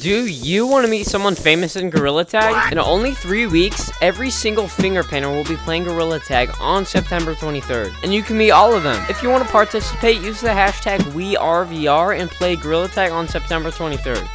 Do you want to meet someone famous in Gorilla Tag? In only three weeks, every single finger painter will be playing Gorilla Tag on September 23rd. And you can meet all of them. If you want to participate, use the hashtag WeAreVR and play Gorilla Tag on September 23rd.